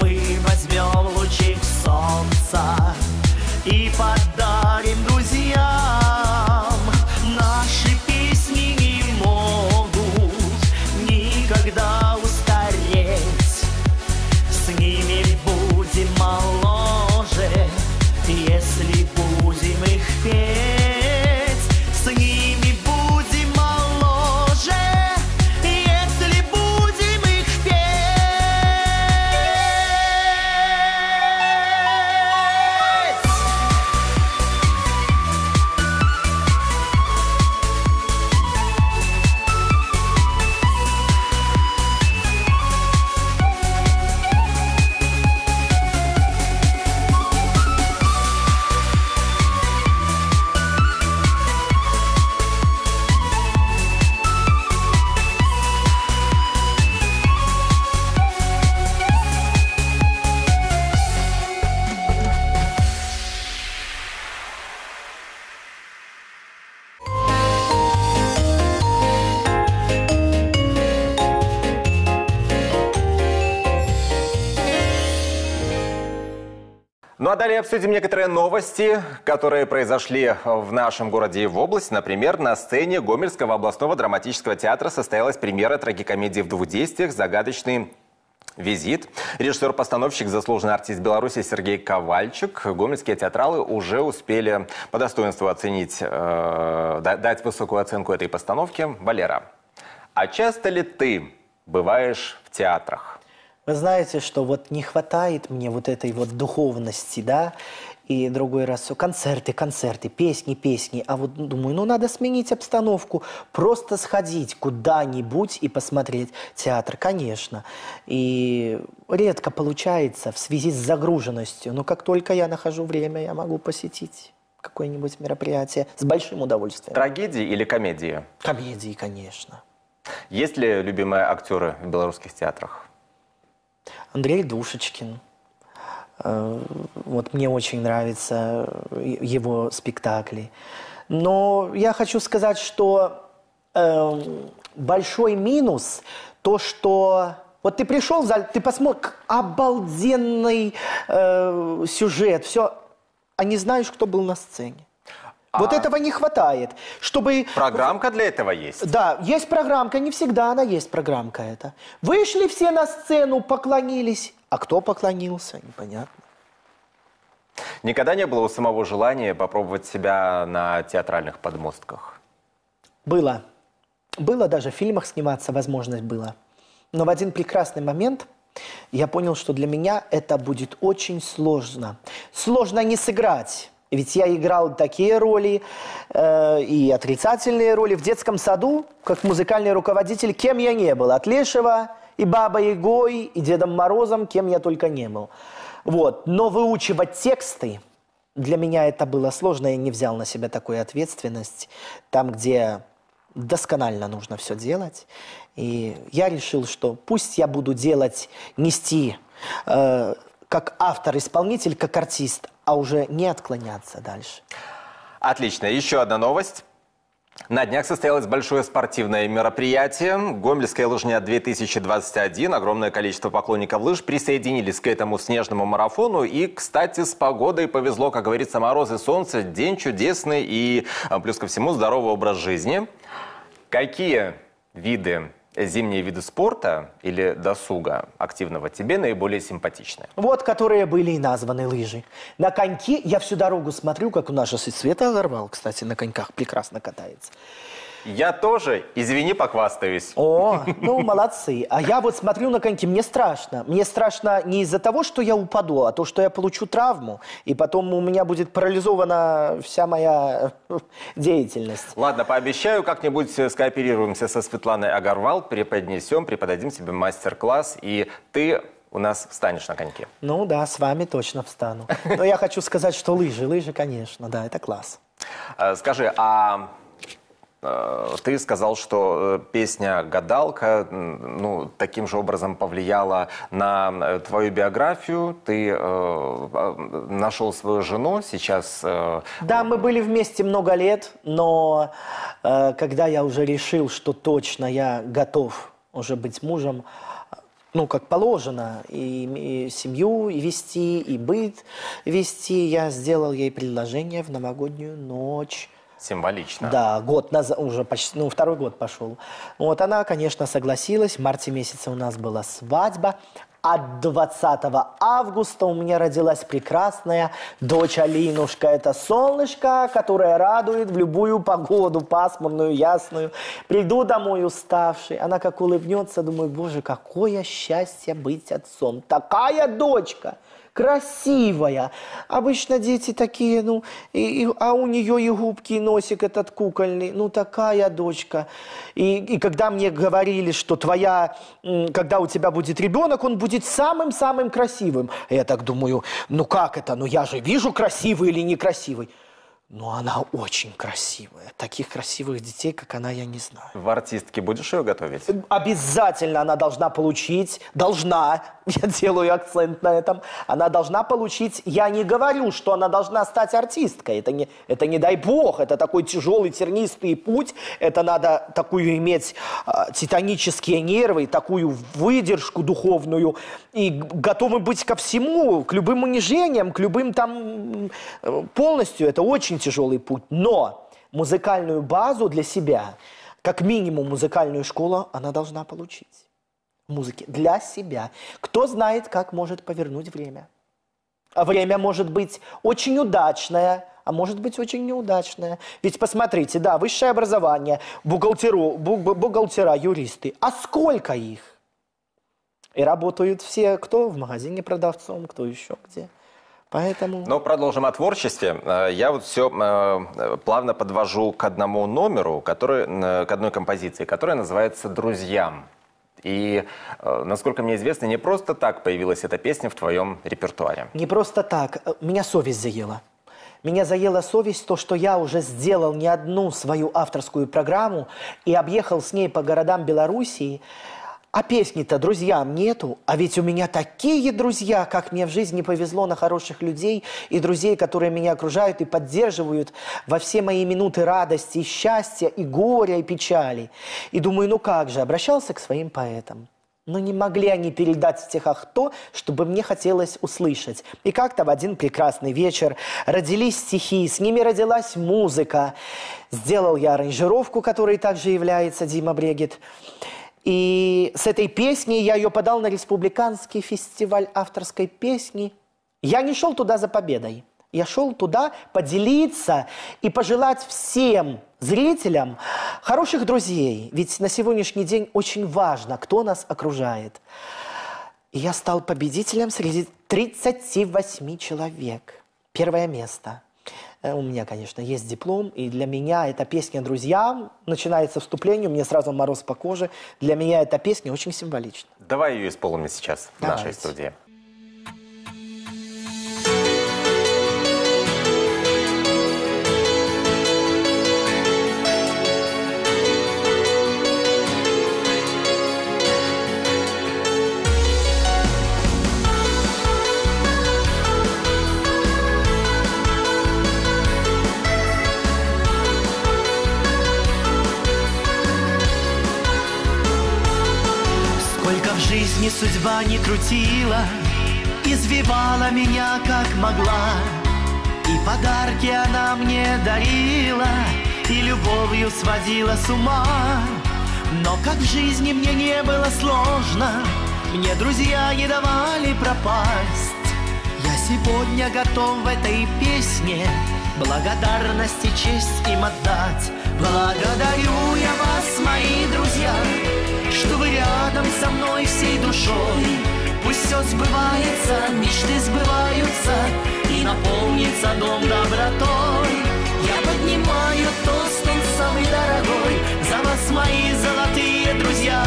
Мы возьмем лучик солнца и подарим обсудим некоторые новости, которые произошли в нашем городе и в области. Например, на сцене Гомельского областного драматического театра состоялась премьера трагикомедии в двух действиях «Загадочный Визит. Режиссер-постановщик, заслуженный артист Беларуси Сергей Ковальчик. Гомельские театралы уже успели по достоинству оценить, э, дать высокую оценку этой постановке. Валера, а часто ли ты бываешь в театрах? Вы знаете, что вот не хватает мне вот этой вот духовности, да, и другой раз все концерты, концерты, песни, песни. А вот думаю, ну надо сменить обстановку, просто сходить куда-нибудь и посмотреть театр, конечно. И редко получается в связи с загруженностью, но как только я нахожу время, я могу посетить какое-нибудь мероприятие с большим удовольствием. Трагедии или комедии? Комедии, конечно. Есть ли любимые актеры в белорусских театрах? Андрей Душечкин. Э, вот мне очень нравятся его спектакли. Но я хочу сказать, что э, большой минус то, что вот ты пришел в зал, ты посмотришь, обалденный э, сюжет, все, а не знаешь, кто был на сцене. А... Вот этого не хватает, чтобы... Программка для этого есть? Да, есть программка, не всегда она есть программка это. Вышли все на сцену, поклонились, а кто поклонился, непонятно. Никогда не было у самого желания попробовать себя на театральных подмостках? Было. Было даже в фильмах сниматься, возможность была. Но в один прекрасный момент я понял, что для меня это будет очень сложно. Сложно не сыграть. Ведь я играл такие роли э, и отрицательные роли в детском саду, как музыкальный руководитель, кем я не был. От Лешего и Бабой Ягой, и Дедом Морозом, кем я только не был. Вот. Но выучивать тексты, для меня это было сложно, я не взял на себя такую ответственность. Там, где досконально нужно все делать. И я решил, что пусть я буду делать, нести э, как автор-исполнитель, как артист, а уже не отклоняться дальше. Отлично. Еще одна новость. На днях состоялось большое спортивное мероприятие. Гомельская лыжня 2021. Огромное количество поклонников лыж присоединились к этому снежному марафону. И, кстати, с погодой повезло, как говорится, мороз и солнце. День чудесный и, а, плюс ко всему, здоровый образ жизни. Какие виды зимние виды спорта или досуга активного тебе наиболее симпатичны? Вот, которые были и названы лыжи. На коньки я всю дорогу смотрю, как у же Света Оторвал, кстати, на коньках прекрасно катается. Я тоже, извини, поквастаюсь. О, ну молодцы. А я вот смотрю на коньки, мне страшно. Мне страшно не из-за того, что я упаду, а то, что я получу травму, и потом у меня будет парализована вся моя э, деятельность. Ладно, пообещаю, как-нибудь скооперируемся со Светланой Агарвал, преподнесем, преподадим себе мастер-класс, и ты у нас встанешь на коньке. Ну да, с вами точно встану. Но я хочу сказать, что лыжи, лыжи, конечно, да, это класс. Э, скажи, а Э, ты сказал, что э, песня «Гадалка» ну, таким же образом повлияла на э, твою биографию. Ты э, нашел свою жену сейчас. Э... Да, мы были вместе много лет, но э, когда я уже решил, что точно я готов уже быть мужем, ну, как положено, и, и семью вести, и быт вести, я сделал ей предложение в новогоднюю ночь. Символично. Да, год назад, уже почти, ну, второй год пошел. Вот она, конечно, согласилась. В марте месяце у нас была свадьба. А 20 августа у меня родилась прекрасная дочь Алинушка. Это солнышко, которое радует в любую погоду, пасмурную, ясную. Приду домой уставший, она как улыбнется, думаю, боже, какое счастье быть отцом. Такая дочка красивая. Обычно дети такие, ну, и, и, а у нее и губки, и носик этот кукольный. Ну, такая дочка. И, и когда мне говорили, что твоя, когда у тебя будет ребенок, он будет самым-самым красивым. Я так думаю, ну как это? Ну я же вижу, красивый или некрасивый. Но она очень красивая. Таких красивых детей, как она, я не знаю. В артистке будешь ее готовить? Обязательно она должна получить, должна я делаю акцент на этом, она должна получить, я не говорю, что она должна стать артисткой, это не, это не дай бог, это такой тяжелый тернистый путь, это надо такую иметь э, титанические нервы, такую выдержку духовную, и готовы быть ко всему, к любым унижениям, к любым там полностью, это очень тяжелый путь, но музыкальную базу для себя, как минимум музыкальную школу, она должна получить музыки для себя. Кто знает, как может повернуть время. А время может быть очень удачное, а может быть очень неудачное. Ведь посмотрите, да, высшее образование, бухгалтеру, бу- бухгалтера, юристы. А сколько их? И работают все, кто в магазине продавцом, кто еще где. Поэтому... Но продолжим о творчестве. Э, Я вот все плавно подвожу к одному номеру, который, э, к одной композиции, которая называется «Друзьям». И, э, насколько мне известно, не просто так появилась эта песня в твоем репертуаре. Не просто так. Э, Меня совесть заела. Меня заела совесть то, что я уже сделал не одну свою авторскую программу и объехал с ней по городам Белоруссии, а песни-то друзьям нету. А ведь у меня такие друзья, как мне в жизни повезло на хороших людей и друзей, которые меня окружают и поддерживают во все мои минуты радости, и счастья, и горя, и печали. И думаю, ну как же, обращался к своим поэтам. Но не могли они передать в стихах то, что бы мне хотелось услышать. И как-то в один прекрасный вечер родились стихи, с ними родилась музыка. Сделал я аранжировку, которой также является Дима Брегет. И с этой песней я ее подал на Республиканский фестиваль авторской песни. Я не шел туда за победой. Я шел туда поделиться и пожелать всем зрителям хороших друзей. Ведь на сегодняшний день очень важно, кто нас окружает. И я стал победителем среди 38 человек. Первое место. Э, У меня, конечно, есть диплом, и для меня эта песня «Друзья» начинается вступление, у меня сразу мороз по коже. Для меня эта песня очень символична. Давай ее исполним сейчас в нашей Давайте. студии. Судьба не крутила, Извивала меня как могла, И подарки она мне дарила, И любовью сводила с ума. Но как в жизни мне не было сложно, Мне друзья не давали пропасть. Я сегодня готов в этой песне Благодарность и честь им отдать. Благодарю я вас, мои друзья, Что вы рядом со мной всей душой. Пусть все сбывается, мечты сбываются, И наполнится дом добротой. Я поднимаю тост, он самый дорогой, За вас, мои золотые друзья.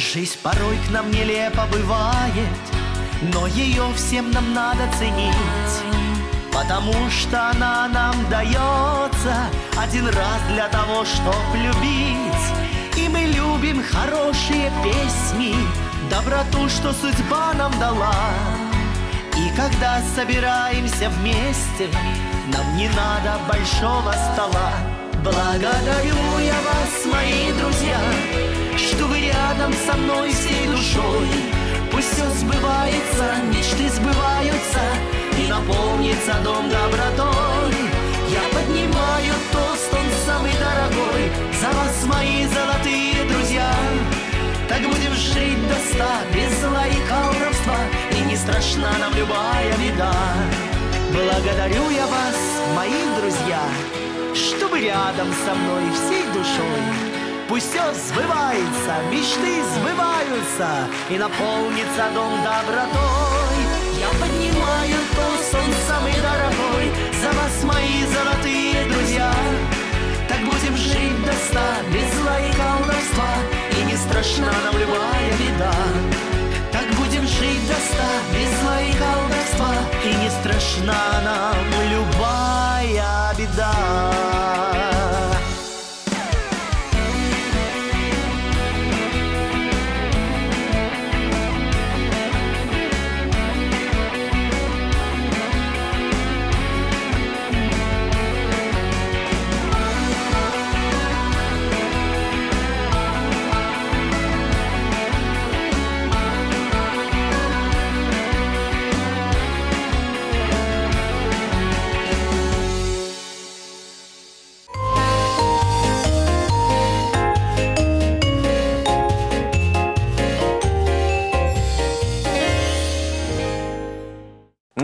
Жизнь порой к нам нелепо бывает, Но ее всем нам надо ценить, Потому что она нам дается Один раз для того, чтоб любить. И мы любим хорошие песни, Доброту, что судьба нам дала. И когда собираемся вместе, нам не надо большого стола. Благодарю я вас, мои друзья, что вы рядом со мной всей душой. Пусть все сбывается, мечты сбываются, и наполнится дом добротой. Я поднимаю тост, он самый дорогой, за вас, мои золотые друзья. Так будем жить до ста, без зла и колдовства, И не страшна нам любая беда. Благодарю я вас, мои друзья, Что вы рядом со мной всей душой. Пусть все сбывается, мечты сбываются, И наполнится дом добротой. Я поднимаю тост, он самый дорогой, За вас, мои золотые друзья. Так будем жить до ста, без зла и колдовства, И не страшна нам любая беда. Так будем жить до ста, без зла и колдовства, И не страшна нам любая беда.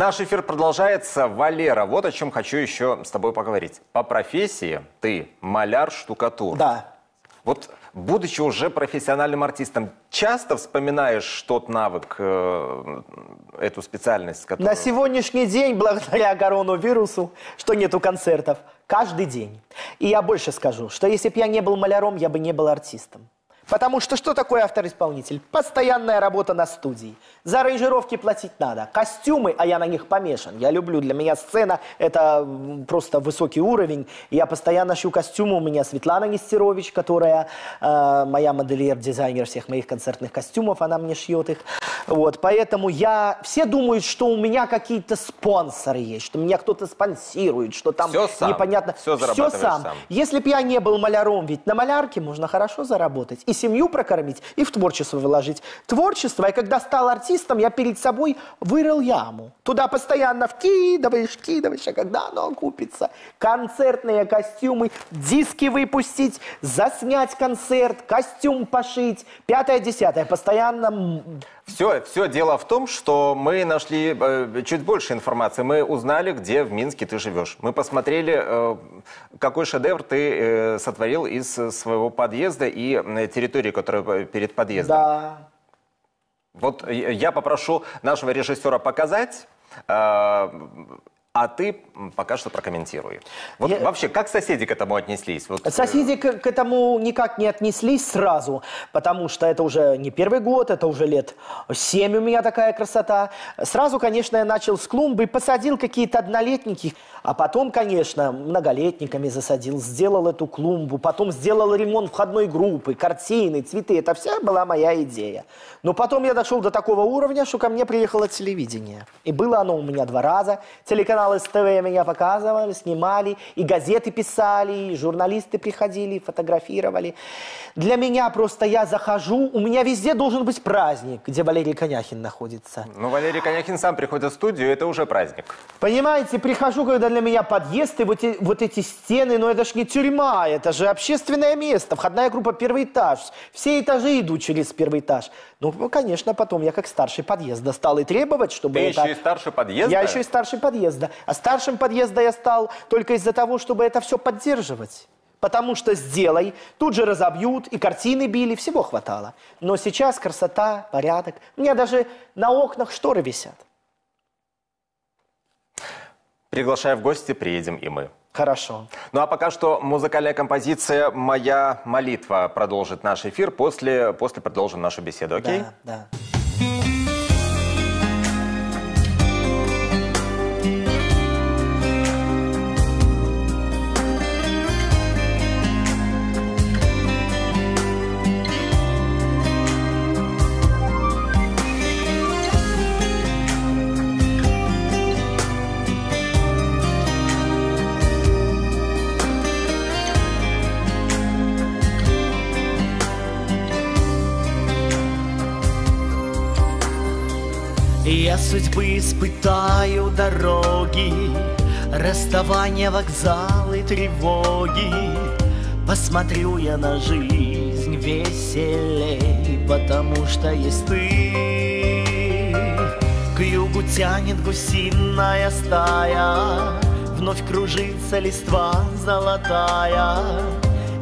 Наш эфир продолжается. Валера, вот о чем хочу еще с тобой поговорить. По профессии ты маляр-штукатур. Да. Вот будучи уже профессиональным артистом, часто вспоминаешь тот навык, э, эту специальность? Которую... На сегодняшний день, благодаря коронавирусу, что нету концертов, каждый день. И я больше скажу, что если бы я не был маляром, я бы не был артистом. Потому что что такое автор-исполнитель? Постоянная работа на студии. За аранжировки платить надо. Костюмы, а я на них помешан. Я люблю, для меня сцена – это просто высокий уровень. Я постоянно шью костюмы. У меня Светлана Нестерович, которая э, моя модельер, дизайнер всех моих концертных костюмов, она мне шьет их. Вот, поэтому я... Все думают, что у меня какие-то спонсоры есть, что меня кто-то спонсирует, что там Все сам. непонятно. Все зарабатываешь сам. сам. Если бы я не был маляром, ведь на малярке можно хорошо заработать. И семью прокормить, и в творчество вложить. Творчество, и когда стал артистом, я перед собой вырыл яму. Туда постоянно вкидываешь, вкидываешь, а когда оно окупится? Концертные костюмы, диски выпустить, заснять концерт, костюм пошить, пятое-десятое. Постоянно м, Все, все дело в том, что мы нашли э, чуть больше информации. Мы узнали, где в Минске ты живешь. Мы посмотрели, э, какой шедевр ты э, сотворил из э, своего подъезда и территории, которая э, перед подъездом. да. Вот я я попрошу нашего режиссера показать, э, а ты пока что прокомментируй. Вот Я- вообще, как соседи к этому отнеслись? Вот, э, Соседи к, к этому никак не отнеслись сразу, потому что это уже не первый год, это уже лет семь у меня такая красота. Сразу, конечно, я начал с клумбы, посадил какие-то однолетники, а потом, конечно, многолетниками засадил, сделал эту клумбу, потом сделал ремонт входной группы, картины, цветы. Это вся была моя идея. Но потом я дошел до такого уровня, что ко мне приехало телевидение. И было оно у меня два раза. Телеканал СТВ меня показывали, снимали, и газеты писали, и журналисты приходили, фотографировали. Для меня просто я захожу, у меня везде должен быть праздник, где Валерий Коняхин находится. Ну, Валерий Коняхин сам приходит в студию, это уже праздник. Понимаете, прихожу, когда для меня подъезд, и вот, эти- вот эти стены, но это ж не тюрьма, это же общественное место, входная группа первый этаж. Все этажи идут через первый этаж. Ну, ну, конечно, потом я как старший подъезда стал и требовать, чтобы Ты это... еще и старше подъезда? Я еще и старший подъезда. А старшим подъезда я стал только из-за того, чтобы это все поддерживать. Потому что сделай, тут же разобьют, и картины били, всего хватало. Но сейчас красота, порядок. У меня даже на окнах шторы висят. Приглашая в гости, приедем и мы. Хорошо. Ну а пока что музыкальная композиция «Моя молитва» продолжит наш эфир. После, после продолжим нашу беседу, окей? Да, да. Судьбы испытаю дороги, Расставания, вокзалы, тревоги. Посмотрю я на жизнь веселей, Потому что есть ты. К югу тянет гусиная стая, Вновь кружится листва золотая.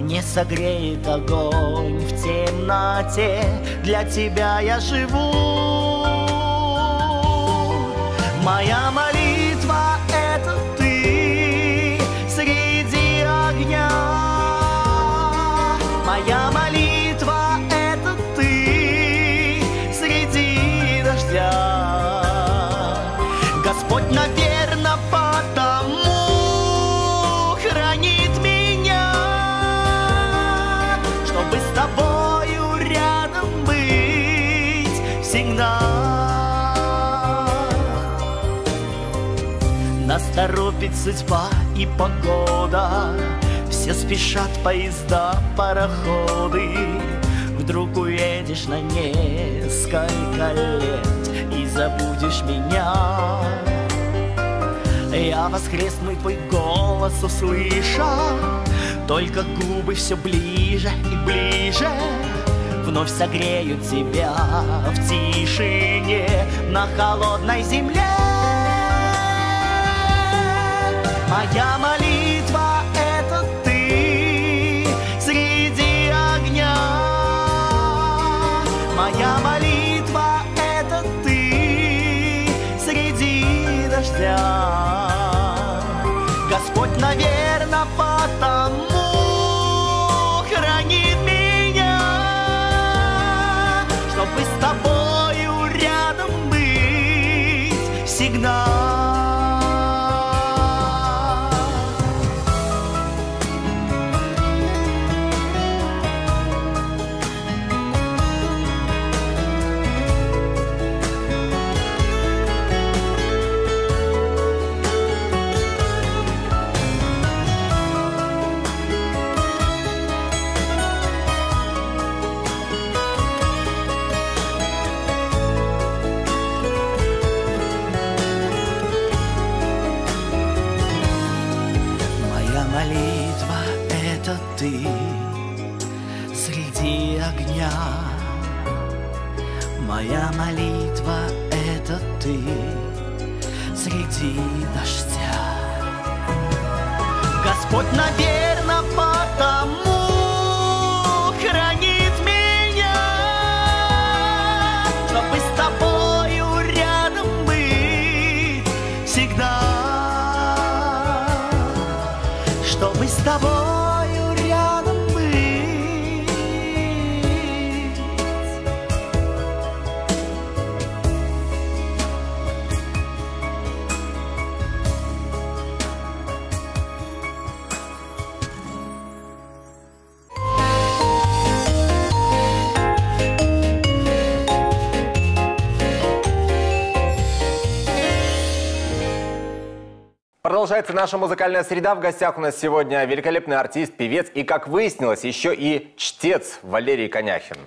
Не согреет огонь в темноте, Для тебя я живу. Моя торопит судьба и погода. Все спешат поезда, пароходы. Вдруг уедешь на несколько лет И забудешь меня. Я воскресный твой голос услыша. Только губы все ближе и ближе. Вновь согреют тебя в тишине На холодной земле Моя молитва — это ты среди огня. Моя молитва — Продолжается наша музыкальная среда. В гостях у нас сегодня великолепный артист, певец и, как выяснилось, еще и чтец Валерий Коняхин.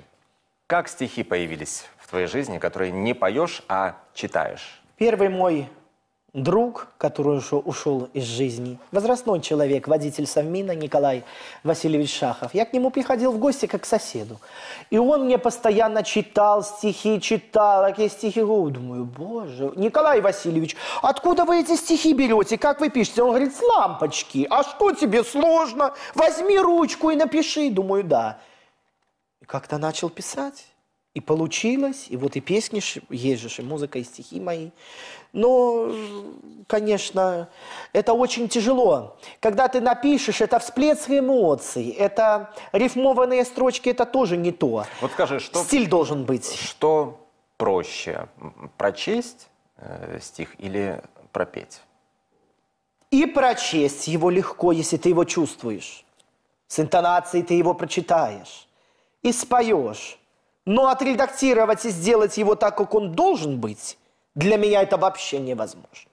Как стихи появились в твоей жизни, которые не поешь, а читаешь? Первый мой друг, который ушел, из жизни, возрастной человек, водитель Совмина Николай Васильевич Шахов. Я к нему приходил в гости как к соседу. И он мне постоянно читал стихи, читал, стихи. Я думаю, боже, Николай Васильевич, откуда вы эти стихи берете? Как вы пишете? Он говорит, с лампочки. А что тебе сложно? Возьми ручку и напиши. Думаю, да. И как-то начал писать. И получилось, и вот и песни же, и музыка, и стихи мои. Но, конечно, это очень тяжело. Когда ты напишешь, это всплеск эмоций, это рифмованные строчки, это тоже не то. Вот скажи, что, Стиль должен быть. что проще, прочесть э, стих или пропеть? И прочесть его легко, если ты его чувствуешь. С интонацией ты его прочитаешь. И споешь. Но отредактировать и сделать его так, как он должен быть, для меня это вообще невозможно.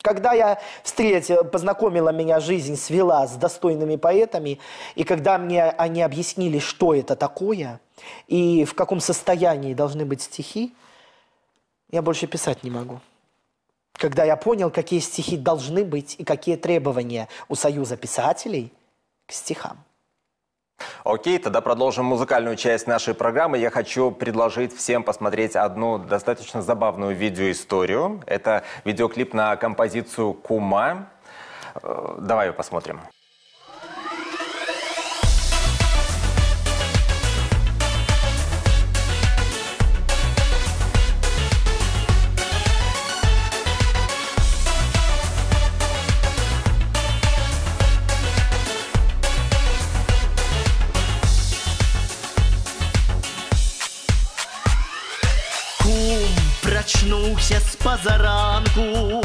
Когда я встретила, познакомила меня жизнь, свела с достойными поэтами, и когда мне они объяснили, что это такое, и в каком состоянии должны быть стихи, я больше писать не могу. Когда я понял, какие стихи должны быть и какие требования у Союза писателей к стихам. Окей, тогда продолжим музыкальную часть нашей программы. Я хочу предложить всем посмотреть одну достаточно забавную видеоисторию. Это видеоклип на композицию «Кума». Э, Давай ее посмотрим. прачнуўся з пазаранку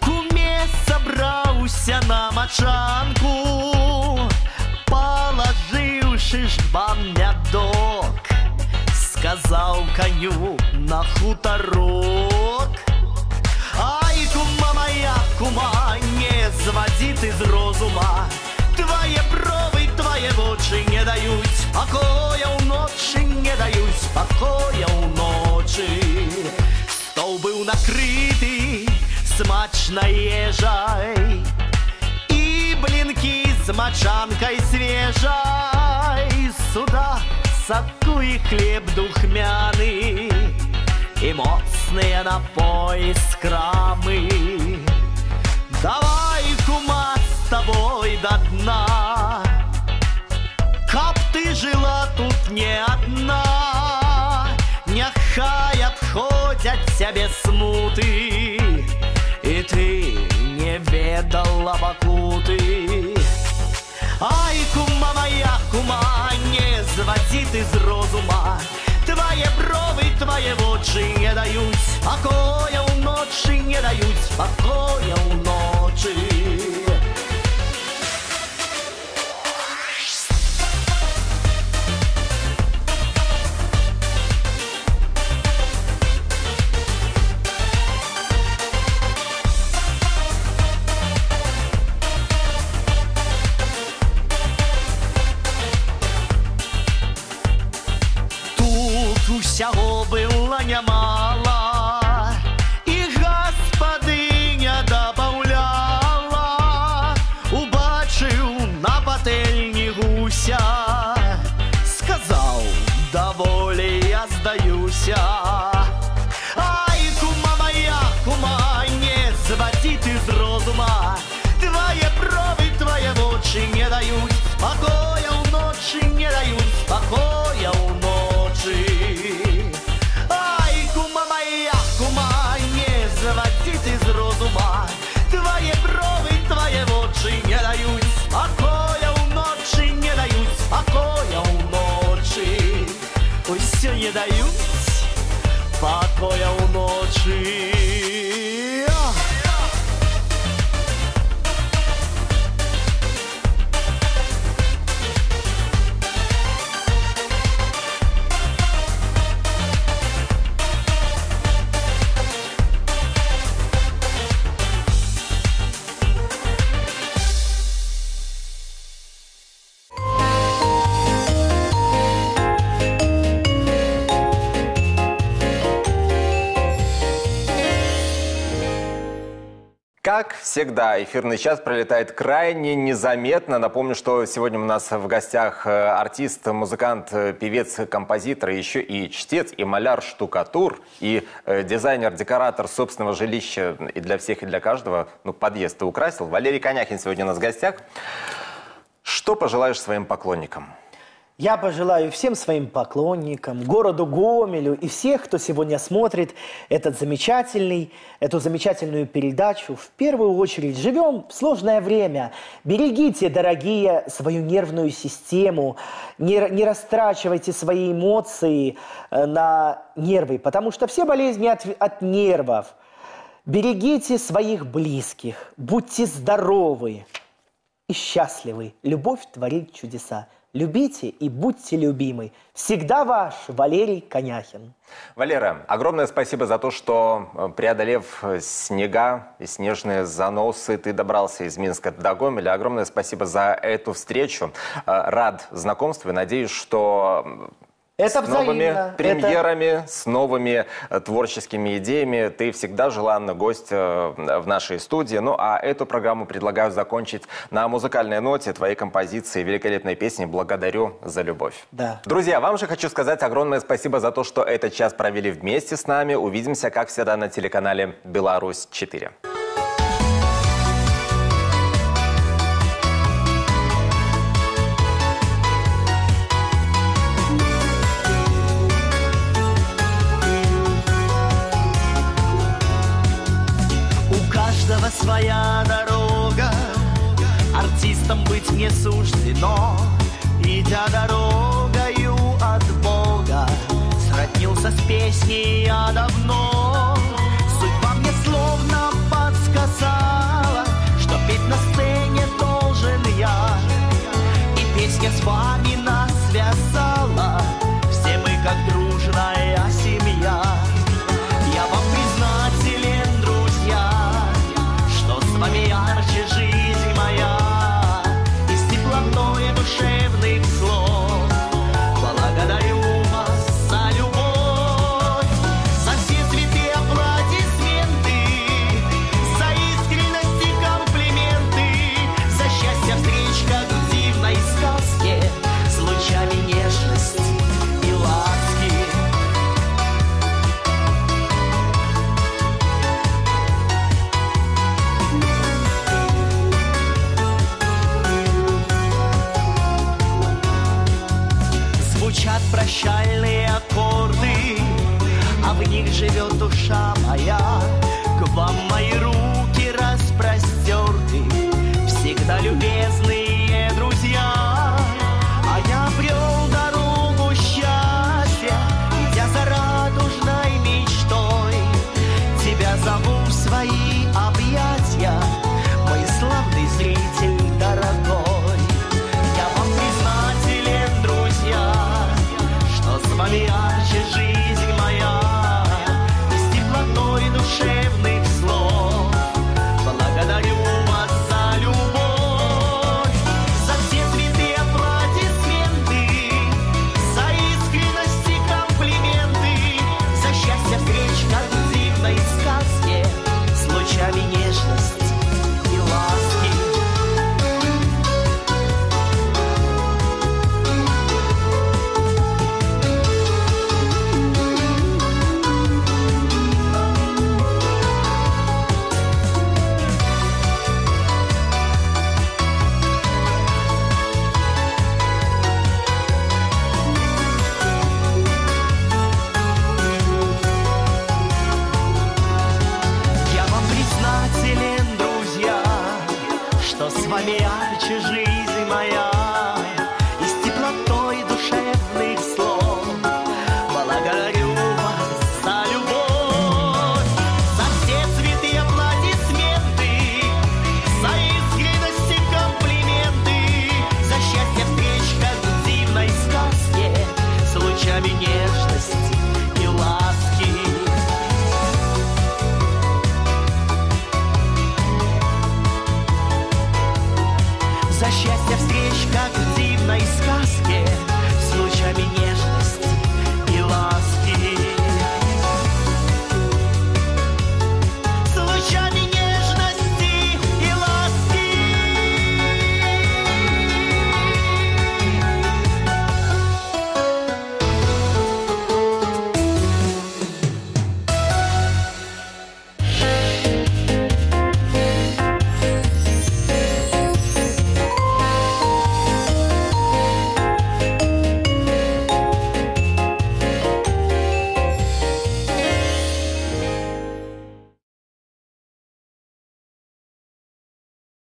Куме сабраўся на мачанку Палажыўшы жбан мядок Сказаў каню на хутарок Ай, кума моя, кума, не зводзи ты з розума Твои бровы, твои вочы не дают покоя у ночи, не дают покоя у ночи стол был накрытый, смачной ежей. И блинки с мочанкой свежей. Сюда соку и хлеб духмяный. И моцные напои с крамы. Давай, кума, с тобой до дна. Кап ты жила тут не одна. Нехай Обходился без смуты И ты не ведала покуты. Ай, кума моя, кума, не зводит из розума. Твои бровы, твои очи не дают Покоя у ночи не дают Покоя Покоя у ночи всегда, эфирный час пролетает крайне незаметно. Напомню, что сегодня у нас в гостях э, артист, музыкант, э, певец, композитор, еще и чтец, и маляр-штукатур, и э, дизайнер-декоратор собственного жилища и для всех, и для каждого. Ну, подъезд ты украсил. Валерий Коняхин сегодня у нас в гостях. Что пожелаешь своим поклонникам? Я пожелаю всем своим поклонникам, городу Гомелю и всех, кто сегодня смотрит этот замечательный, эту замечательную передачу. В первую очередь живем в сложное время. Берегите, дорогие, свою нервную систему. Не, не растрачивайте свои эмоции э, на нервы, потому что все болезни от, от нервов. Берегите своих близких, будьте здоровы и счастливы. Любовь творит чудеса. Любите и будьте любимы. Всегда ваш Валерий Коняхин. Валера, огромное спасибо за то, что, э, преодолев снега и снежные заносы, ты добрался из Минска до Гомеля. Огромное спасибо за эту встречу. Э, Рад знакомству и надеюсь, что Это с новыми взаимно. премьерами, с новыми э, творческими идеями. Ты всегда желанный гость э, в нашей студии. Ну а эту программу предлагаю закончить на музыкальной ноте твоей композиции великолепной песни «Благодарю за любовь». Да. Друзья, вам же хочу сказать огромное спасибо за то, что этот час провели вместе с нами. Увидимся, как всегда, на телеканале «Беларусь-4».